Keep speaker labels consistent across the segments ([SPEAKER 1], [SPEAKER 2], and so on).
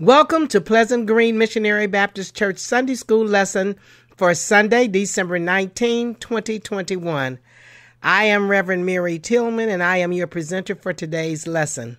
[SPEAKER 1] Welcome to Pleasant Green Missionary Baptist Church Sunday School lesson for Sunday, December 19, 2021. I am Reverend Mary Tillman and I am your presenter for today's lesson.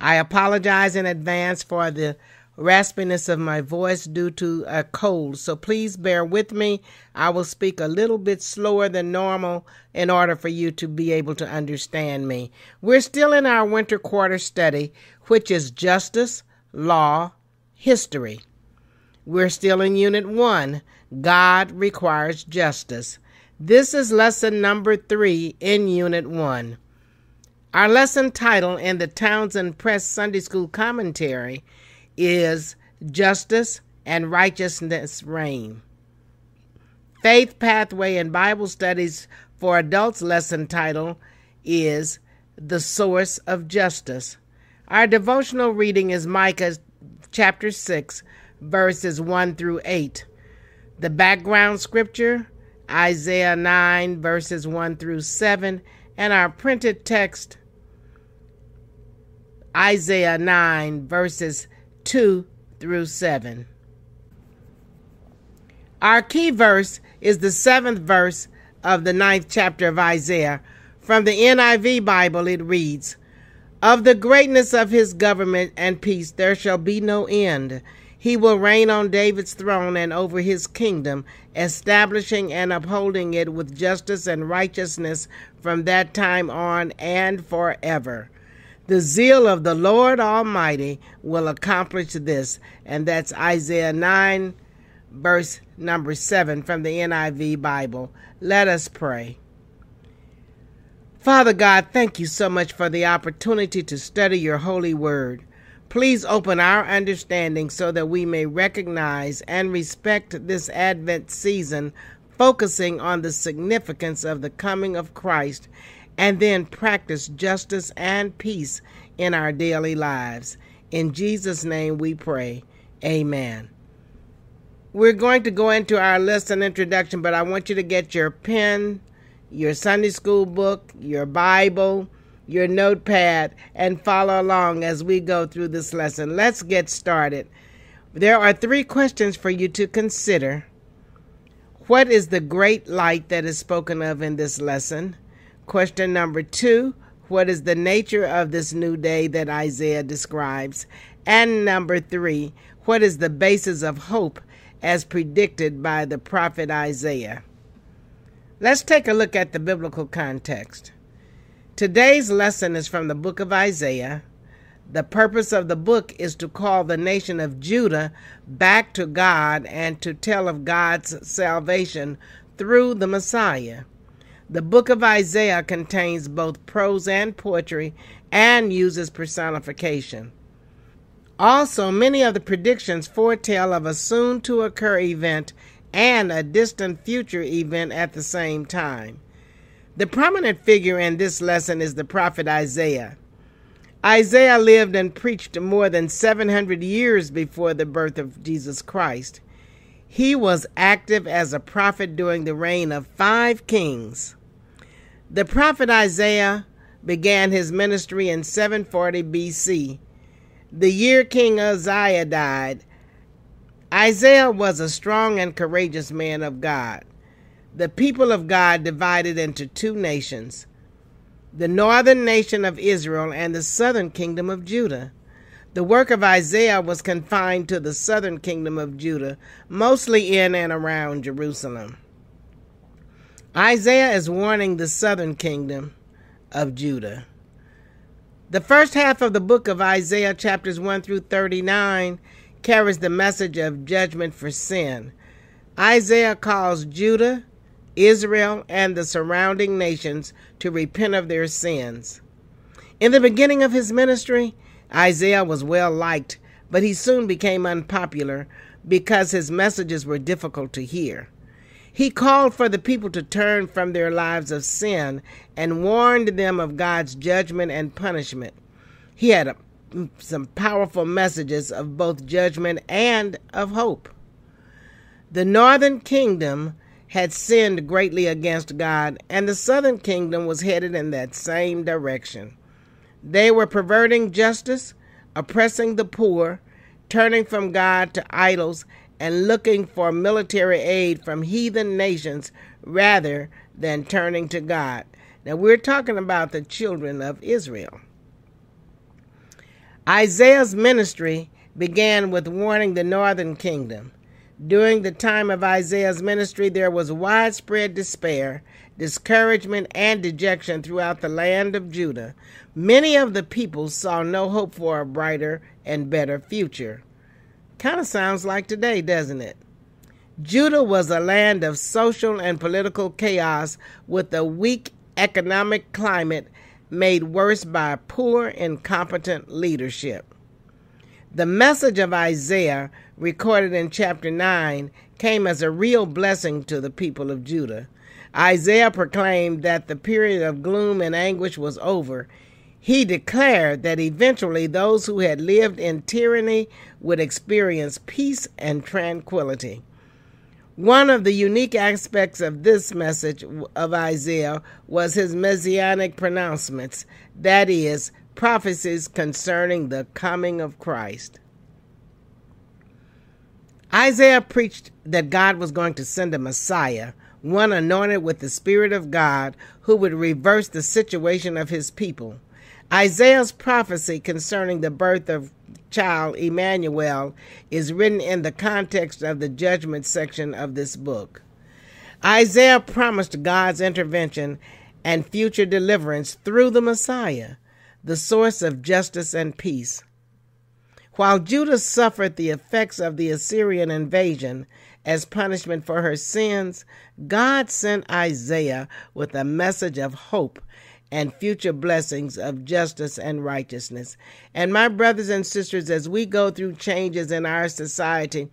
[SPEAKER 1] I apologize in advance for the raspiness of my voice due to a cold, so please bear with me. I will speak a little bit slower than normal in order for you to be able to understand me. We're still in our winter quarter study, which is justice law, history. We're still in Unit 1 God requires justice. This is lesson number 3 in Unit 1. Our lesson title in the Townsend Press Sunday School Commentary is Justice and Righteousness Reign. Faith Pathway and Bible Studies for Adults lesson title is The Source of Justice. Our devotional reading is Micah chapter 6, verses 1 through 8. The background scripture, Isaiah 9, verses 1 through 7, and our printed text, Isaiah 9, verses 2 through 7. Our key verse is the seventh verse of the ninth chapter of Isaiah. From the NIV Bible, it reads, of the greatness of his government and peace there shall be no end. He will reign on David's throne and over his kingdom, establishing and upholding it with justice and righteousness from that time on and forever. The zeal of the Lord Almighty will accomplish this. And that's Isaiah 9, verse number 7 from the NIV Bible. Let us pray. Father God, thank you so much for the opportunity to study your holy word. Please open our understanding so that we may recognize and respect this Advent season, focusing on the significance of the coming of Christ, and then practice justice and peace in our daily lives. In Jesus' name we pray. Amen. We're going to go into our lesson introduction, but I want you to get your pen, your Sunday school book, your Bible, your notepad, and follow along as we go through this lesson. Let's get started. There are three questions for you to consider. What is the great light that is spoken of in this lesson? Question number two What is the nature of this new day that Isaiah describes? And number three What is the basis of hope as predicted by the prophet Isaiah? Let's take a look at the biblical context. Today's lesson is from the book of Isaiah. The purpose of the book is to call the nation of Judah back to God and to tell of God's salvation through the Messiah. The book of Isaiah contains both prose and poetry and uses personification. Also, many of the predictions foretell of a soon to occur event and a distant future event at the same time. The prominent figure in this lesson is the prophet Isaiah. Isaiah lived and preached more than 700 years before the birth of Jesus Christ. He was active as a prophet during the reign of five kings. The prophet Isaiah began his ministry in 740 BC. The year King Uzziah died, Isaiah was a strong and courageous man of God. The people of God divided into two nations the northern nation of Israel and the southern kingdom of Judah. The work of Isaiah was confined to the southern kingdom of Judah, mostly in and around Jerusalem. Isaiah is warning the southern kingdom of Judah. The first half of the book of Isaiah, chapters 1 through 39, carries the message of judgment for sin. Isaiah calls Judah, Israel, and the surrounding nations to repent of their sins. In the beginning of his ministry, Isaiah was well liked, but he soon became unpopular because his messages were difficult to hear. He called for the people to turn from their lives of sin and warned them of God's judgment and punishment. He had some powerful messages of both judgment and of hope. The northern kingdom had sinned greatly against God, and the southern kingdom was headed in that same direction. They were perverting justice, oppressing the poor, turning from God to idols and looking for military aid from heathen nations rather than turning to God. Now, we're talking about the children of Israel. Isaiah's ministry began with warning the northern kingdom. During the time of Isaiah's ministry, there was widespread despair, discouragement, and dejection throughout the land of Judah. Many of the people saw no hope for a brighter and better future. Kind of sounds like today, doesn't it? Judah was a land of social and political chaos with a weak economic climate made worse by poor, incompetent leadership. The message of Isaiah, recorded in chapter 9, came as a real blessing to the people of Judah. Isaiah proclaimed that the period of gloom and anguish was over. He declared that eventually those who had lived in tyranny would experience peace and tranquility. One of the unique aspects of this message of Isaiah was his messianic pronouncements, that is, prophecies concerning the coming of Christ. Isaiah preached that God was going to send a Messiah, one anointed with the Spirit of God, who would reverse the situation of his people. Isaiah's prophecy concerning the birth of child Emmanuel is written in the context of the judgment section of this book. Isaiah promised God's intervention and future deliverance through the Messiah, the source of justice and peace. While Judah suffered the effects of the Assyrian invasion as punishment for her sins, God sent Isaiah with a message of hope and future blessings of justice and righteousness. And my brothers and sisters, as we go through changes in our society,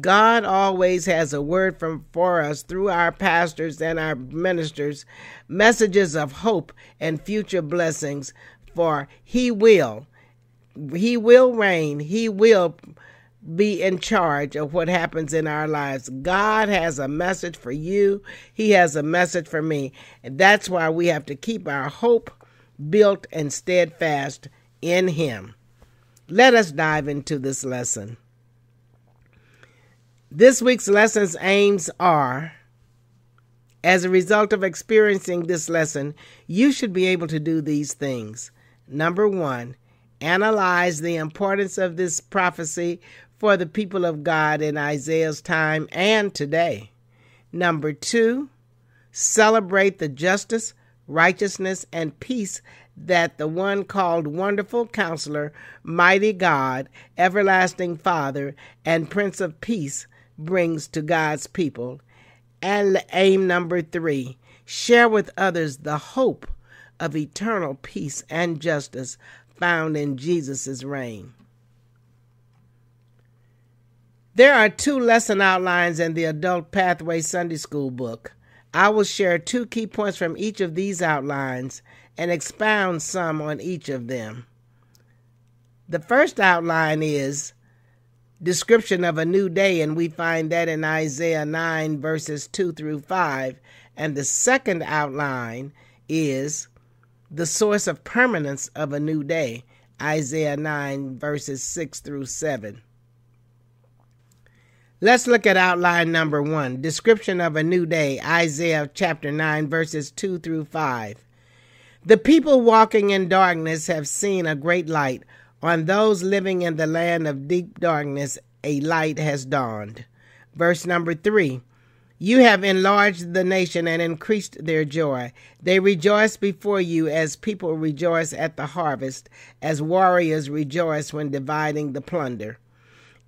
[SPEAKER 1] God always has a word from for us through our pastors and our ministers, messages of hope and future blessings, for he will he will reign, he will be in charge of what happens in our lives. God has a message for you, He has a message for me. And that's why we have to keep our hope built and steadfast in Him. Let us dive into this lesson. This week's lesson's aims are as a result of experiencing this lesson, you should be able to do these things. Number one, analyze the importance of this prophecy for the people of God in Isaiah's time and today. Number two, celebrate the justice, righteousness, and peace that the one called Wonderful Counselor, Mighty God, Everlasting Father, and Prince of Peace brings to God's people. And aim number three, share with others the hope of eternal peace and justice found in Jesus' reign. There are two lesson outlines in the Adult Pathway Sunday School book. I will share two key points from each of these outlines and expound some on each of them. The first outline is description of a new day, and we find that in Isaiah 9, verses 2 through 5. And the second outline is the source of permanence of a new day, Isaiah 9, verses 6 through 7. Let's look at outline number one description of a new day, Isaiah chapter 9, verses 2 through 5. The people walking in darkness have seen a great light. On those living in the land of deep darkness, a light has dawned. Verse number 3 You have enlarged the nation and increased their joy. They rejoice before you as people rejoice at the harvest, as warriors rejoice when dividing the plunder.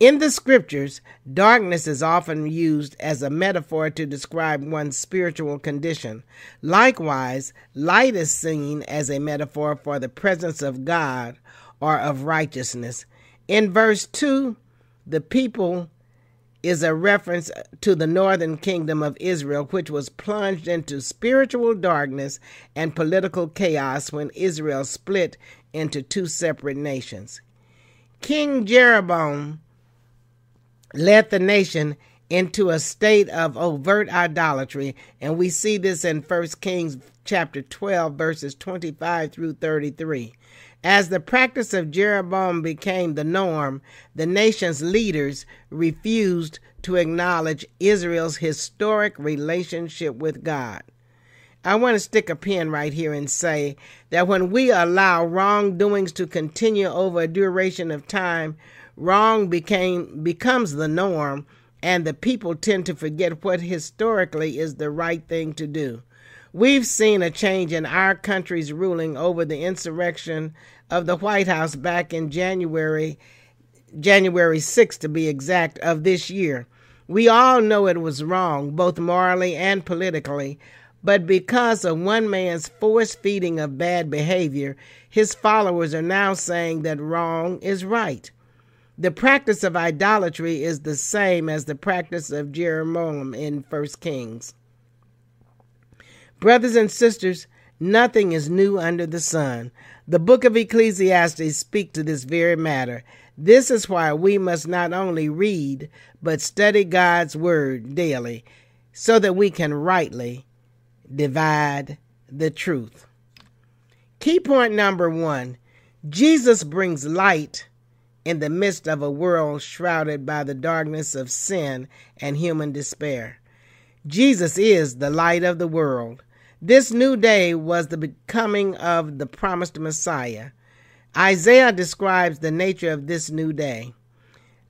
[SPEAKER 1] In the scriptures, darkness is often used as a metaphor to describe one's spiritual condition. Likewise, light is seen as a metaphor for the presence of God or of righteousness. In verse 2, the people is a reference to the northern kingdom of Israel, which was plunged into spiritual darkness and political chaos when Israel split into two separate nations. King Jeroboam led the nation into a state of overt idolatry and we see this in 1 kings chapter 12 verses 25 through 33 As the practice of Jeroboam became the norm, the nation's leaders refused to acknowledge Israel's historic relationship with God. I want to stick a pin right here and say that when we allow wrongdoings to continue over a duration of time, wrong became becomes the norm and the people tend to forget what historically is the right thing to do. We've seen a change in our country's ruling over the insurrection of the White House back in January January 6th to be exact of this year. We all know it was wrong both morally and politically, but because of one man's force feeding of bad behavior, his followers are now saying that wrong is right. The practice of idolatry is the same as the practice of Jeroboam in 1 Kings. Brothers and sisters, nothing is new under the sun. The book of Ecclesiastes speaks to this very matter. This is why we must not only read, but study God's word daily, so that we can rightly divide the truth. Key point number one Jesus brings light in the midst of a world shrouded by the darkness of sin and human despair. Jesus is the light of the world. This new day was the becoming of the promised Messiah. Isaiah describes the nature of this new day.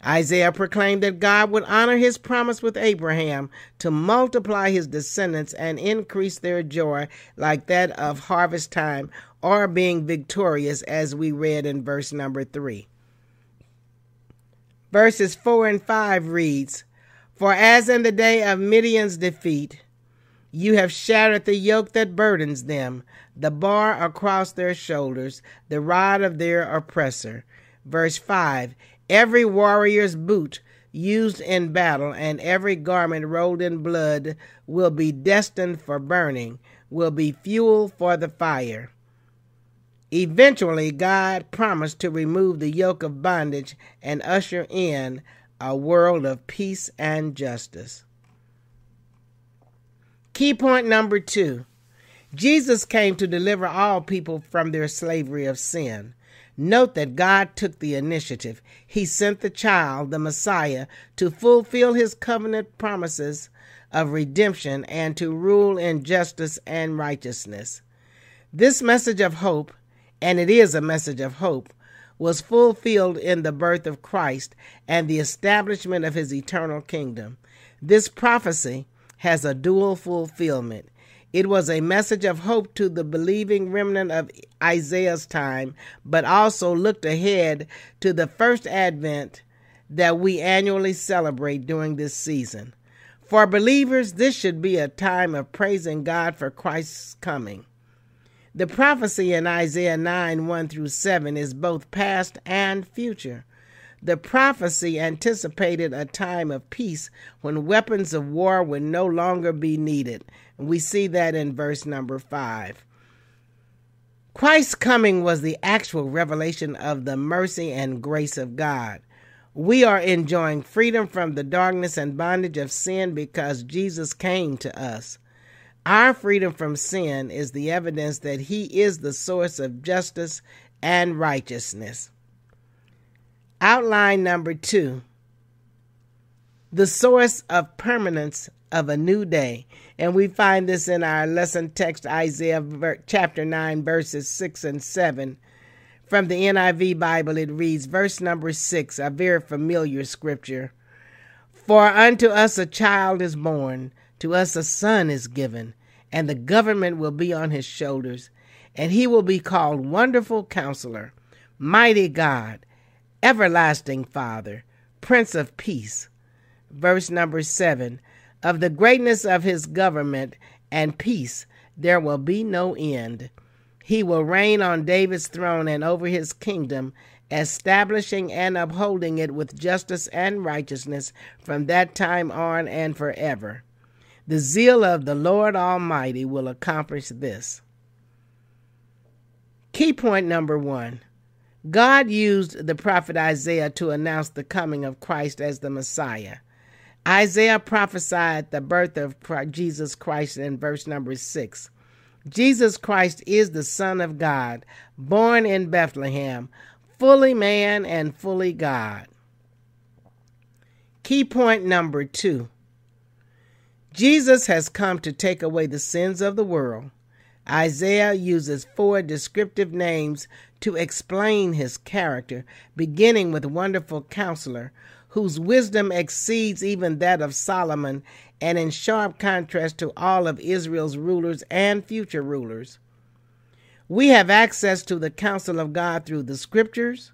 [SPEAKER 1] Isaiah proclaimed that God would honor his promise with Abraham to multiply his descendants and increase their joy like that of harvest time or being victorious, as we read in verse number 3. Verses 4 and 5 reads, For as in the day of Midian's defeat, you have shattered the yoke that burdens them, the bar across their shoulders, the rod of their oppressor. Verse 5 Every warrior's boot used in battle and every garment rolled in blood will be destined for burning, will be fuel for the fire. Eventually, God promised to remove the yoke of bondage and usher in a world of peace and justice. Key point number two Jesus came to deliver all people from their slavery of sin. Note that God took the initiative. He sent the child, the Messiah, to fulfill his covenant promises of redemption and to rule in justice and righteousness. This message of hope and it is a message of hope, was fulfilled in the birth of Christ and the establishment of his eternal kingdom. This prophecy has a dual fulfillment. It was a message of hope to the believing remnant of Isaiah's time, but also looked ahead to the first advent that we annually celebrate during this season. For believers, this should be a time of praising God for Christ's coming. The prophecy in Isaiah 9 1 through 7 is both past and future. The prophecy anticipated a time of peace when weapons of war would no longer be needed. And We see that in verse number 5. Christ's coming was the actual revelation of the mercy and grace of God. We are enjoying freedom from the darkness and bondage of sin because Jesus came to us. Our freedom from sin is the evidence that He is the source of justice and righteousness. Outline number two the source of permanence of a new day. And we find this in our lesson text, Isaiah chapter 9, verses 6 and 7. From the NIV Bible, it reads, verse number 6, a very familiar scripture. For unto us a child is born to us a son is given, and the government will be on his shoulders, and he will be called Wonderful Counselor, Mighty God, Everlasting Father, Prince of Peace. Verse number seven Of the greatness of his government and peace there will be no end. He will reign on David's throne and over his kingdom, establishing and upholding it with justice and righteousness from that time on and forever. The zeal of the Lord Almighty will accomplish this. Key point number one God used the prophet Isaiah to announce the coming of Christ as the Messiah. Isaiah prophesied the birth of Jesus Christ in verse number six. Jesus Christ is the Son of God, born in Bethlehem, fully man and fully God. Key point number two Jesus has come to take away the sins of the world. Isaiah uses four descriptive names to explain his character, beginning with Wonderful Counselor, whose wisdom exceeds even that of Solomon and in sharp contrast to all of Israel's rulers and future rulers. We have access to the counsel of God through the scriptures,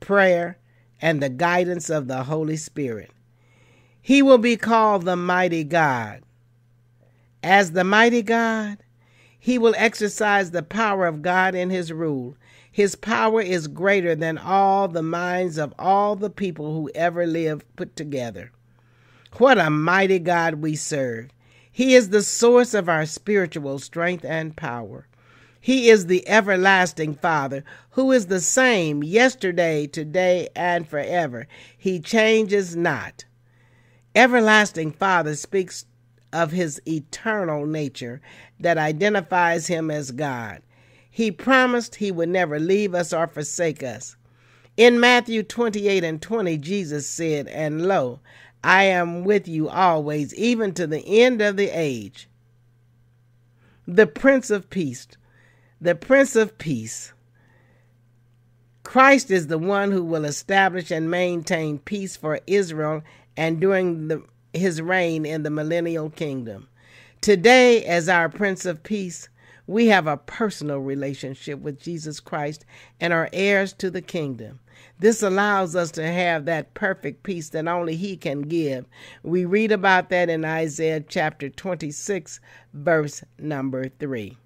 [SPEAKER 1] prayer, and the guidance of the Holy Spirit. He will be called the mighty God. As the mighty God, he will exercise the power of God in his rule. His power is greater than all the minds of all the people who ever lived put together. What a mighty God we serve! He is the source of our spiritual strength and power. He is the everlasting Father, who is the same yesterday, today, and forever. He changes not. Everlasting Father speaks of his eternal nature that identifies him as God. He promised he would never leave us or forsake us. In Matthew 28 and 20, Jesus said, And lo, I am with you always, even to the end of the age. The Prince of Peace. The Prince of Peace. Christ is the one who will establish and maintain peace for Israel and during the, his reign in the millennial kingdom. Today, as our Prince of Peace, we have a personal relationship with Jesus Christ and are heirs to the kingdom. This allows us to have that perfect peace that only He can give. We read about that in Isaiah chapter 26, verse number 3.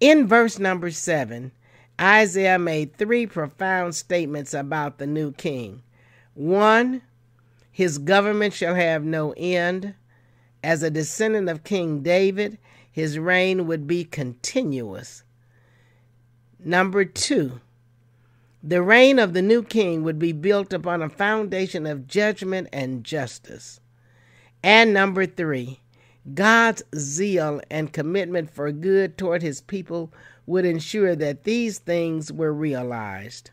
[SPEAKER 1] In verse number 7, Isaiah made three profound statements about the new king. One, his government shall have no end. As a descendant of King David, his reign would be continuous. Number two, the reign of the new king would be built upon a foundation of judgment and justice. And number three, God's zeal and commitment for good toward his people would ensure that these things were realized.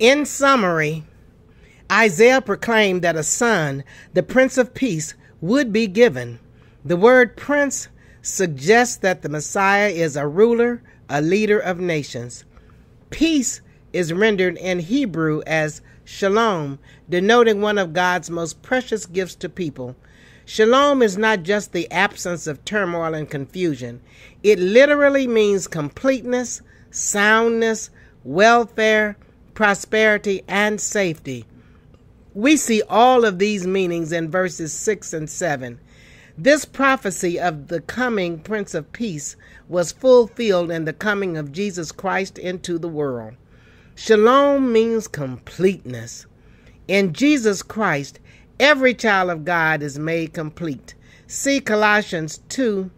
[SPEAKER 1] In summary, Isaiah proclaimed that a son, the Prince of Peace, would be given. The word prince suggests that the Messiah is a ruler a leader of nations. Peace is rendered in Hebrew as shalom, denoting one of God's most precious gifts to people. Shalom is not just the absence of turmoil and confusion, it literally means completeness, soundness, welfare, prosperity, and safety. We see all of these meanings in verses 6 and 7. This prophecy of the coming Prince of Peace was fulfilled in the coming of Jesus Christ into the world. Shalom means completeness. In Jesus Christ, every child of God is made complete. See Colossians 2,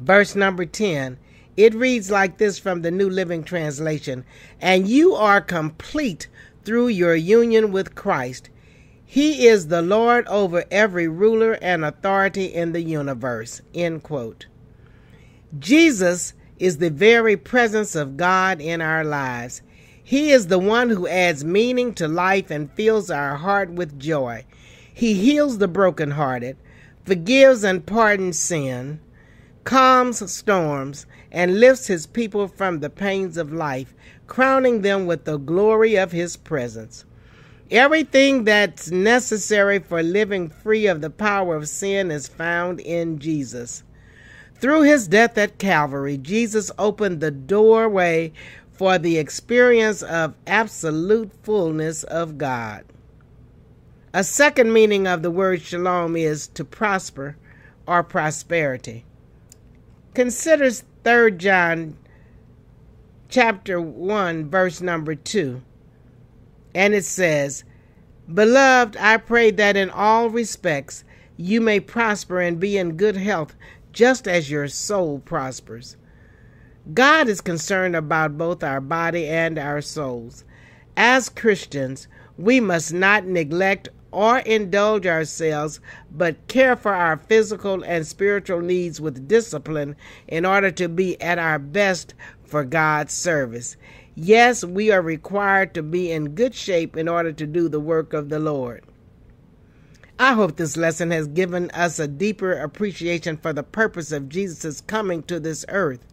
[SPEAKER 1] verse number 10. It reads like this from the New Living Translation And you are complete through your union with Christ. He is the Lord over every ruler and authority in the universe. End quote. Jesus is the very presence of God in our lives. He is the one who adds meaning to life and fills our heart with joy. He heals the brokenhearted, forgives and pardons sin, calms storms, and lifts his people from the pains of life, crowning them with the glory of his presence. Everything that's necessary for living free of the power of sin is found in Jesus. Through his death at Calvary, Jesus opened the doorway for the experience of absolute fullness of God. A second meaning of the word shalom is to prosper or prosperity. Consider 3 John chapter 1 verse number 2 and it says, Beloved, I pray that in all respects you may prosper and be in good health, just as your soul prospers. God is concerned about both our body and our souls. As Christians, we must not neglect or indulge ourselves, but care for our physical and spiritual needs with discipline in order to be at our best for God's service. Yes, we are required to be in good shape in order to do the work of the Lord. I hope this lesson has given us a deeper appreciation for the purpose of Jesus' coming to this earth.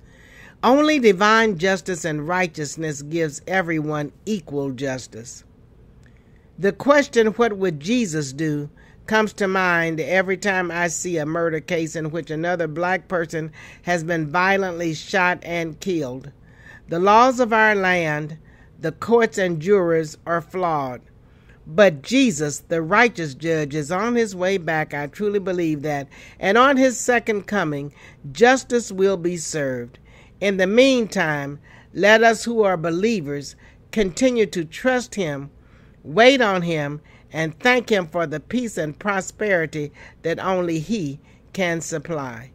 [SPEAKER 1] Only divine justice and righteousness gives everyone equal justice. The question, what would Jesus do, comes to mind every time I see a murder case in which another black person has been violently shot and killed. The laws of our land, the courts and jurors are flawed. But Jesus, the righteous judge, is on his way back. I truly believe that. And on his second coming, justice will be served. In the meantime, let us who are believers continue to trust him, wait on him, and thank him for the peace and prosperity that only he can supply.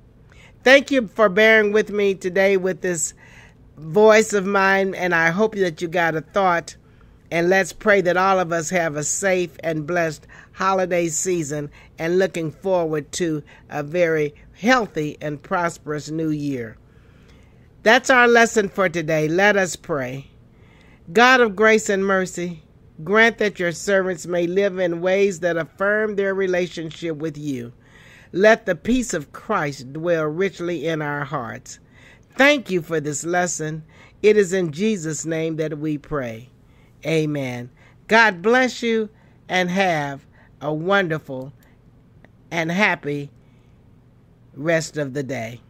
[SPEAKER 1] Thank you for bearing with me today with this voice of mine, and I hope that you got a thought and let's pray that all of us have a safe and blessed holiday season and looking forward to a very healthy and prosperous new year. That's our lesson for today. Let us pray. God of grace and mercy, grant that your servants may live in ways that affirm their relationship with you. Let the peace of Christ dwell richly in our hearts. Thank you for this lesson. It is in Jesus' name that we pray. Amen. God bless you and have a wonderful and happy rest of the day.